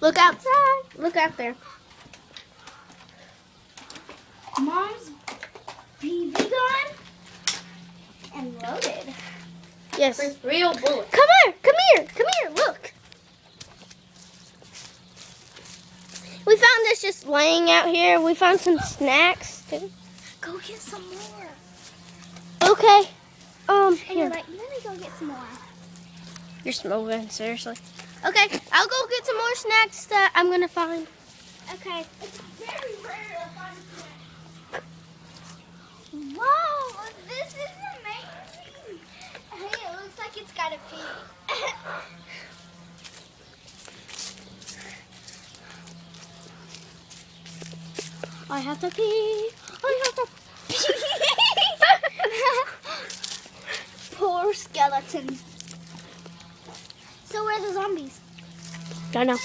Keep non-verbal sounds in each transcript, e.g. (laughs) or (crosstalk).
Look outside. Look out there. Mom's BB gun and loaded. Yes. With real bullets. Come here. Come here. Come here. Look. We found this just laying out here. We found some snacks too. Go get some more. Okay. Um. And Here. you're like, let me go get some more. You're smoking. Seriously. Okay. I'll go get some more snacks that I'm gonna find. Okay. It's very rare to find a snack. Wow, this is amazing. Hey, it looks like it's got a pee. I have to pee. I have to pee. (laughs) Poor skeleton. So where are the zombies? Don't know.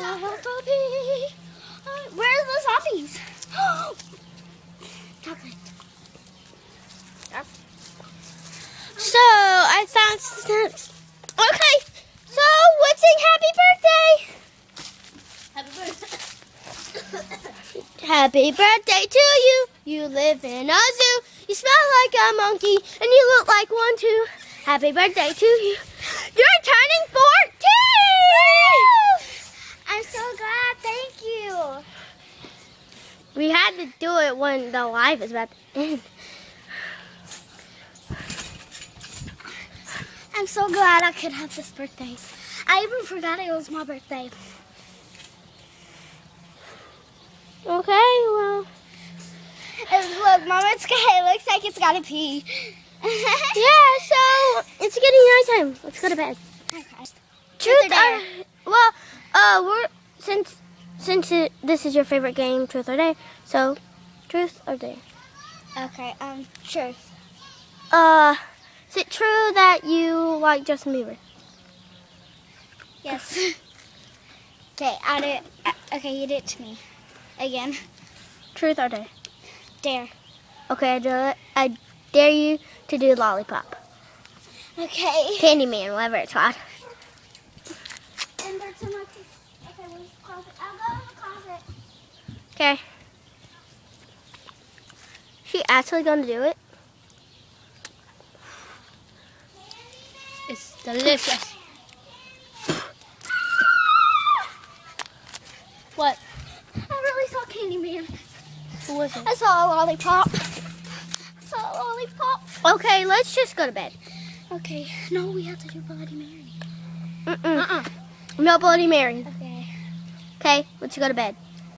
I have to pee. Uh, Where are the zombies? (gasps) Chocolate. So I found snacks. Okay. So let's sing happy birthday. Happy birthday. (coughs) Happy birthday to you. You live in a zoo. You smell like a monkey and you look like one too. Happy birthday to you. You're turning 14. I'm so glad. Thank you. We had to do it when the live is about to end. I'm so glad I could have this birthday. I even forgot it was my birthday. Okay, well. Look, Mama, it's it looks like it's got to pee. (laughs) Yeah, so it's getting nighttime. Let's go to bed. Truth or dare? well, uh, we're since since it, this is your favorite game, truth or dare. So, truth or dare. Okay, um, sure. Uh, is it true that you like Justin Bieber? Yes. (laughs) Okay, I did. Okay, you did it to me. Again. Truth or dare? Dare. Okay, I do it. I dare you to do lollipop, Okay. Candyman, whatever it's called. And there's some more tea- Okay, where's the closet? I'll go in the closet. Okay. She actually gonna do it? It's delicious. What? I really saw Candyman. Who was it? I saw a lollipop. I saw a lollipop. Okay, let's just go to bed. Okay, no, we have to do Bloody Mary. Mm-mm. Uh-uh. No Bloody Mary. Okay. Okay, let's go to bed.